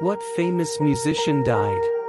What famous musician died?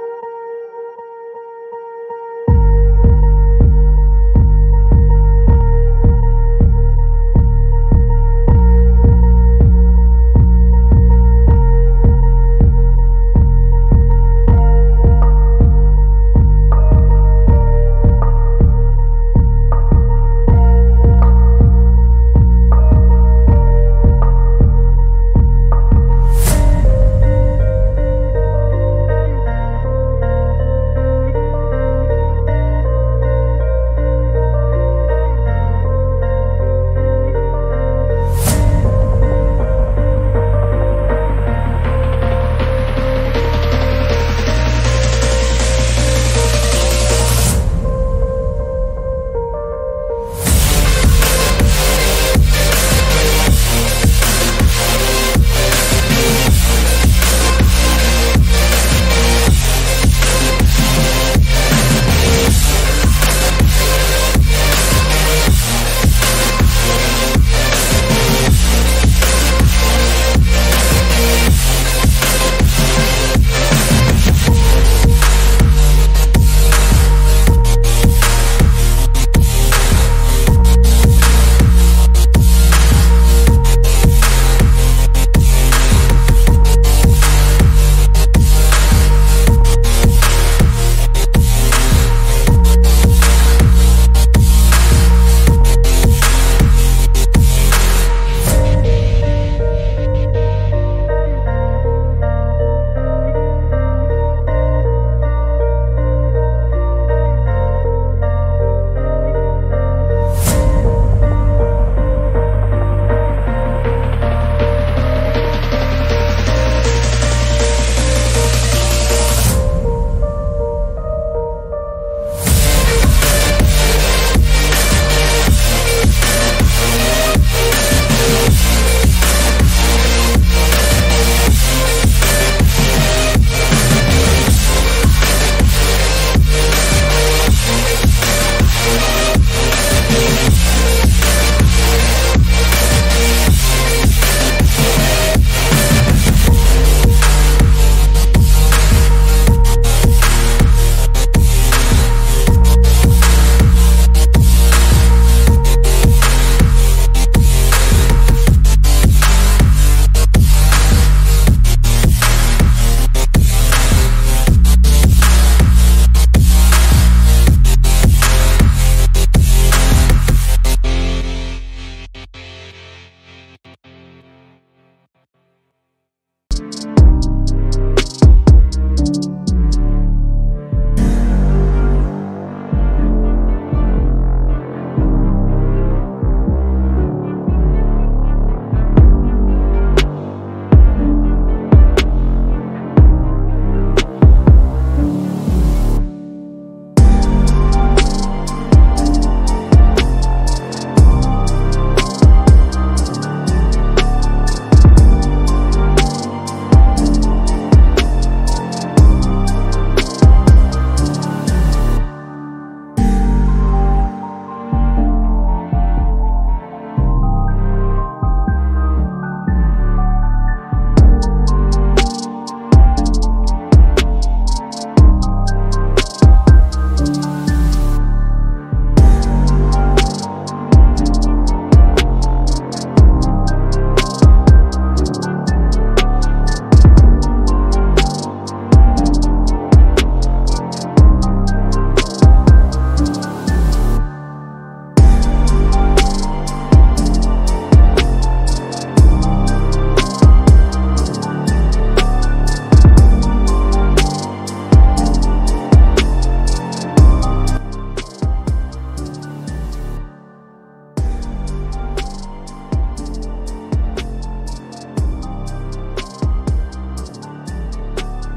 you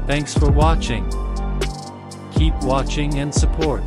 Thanks for watching. Keep watching and support.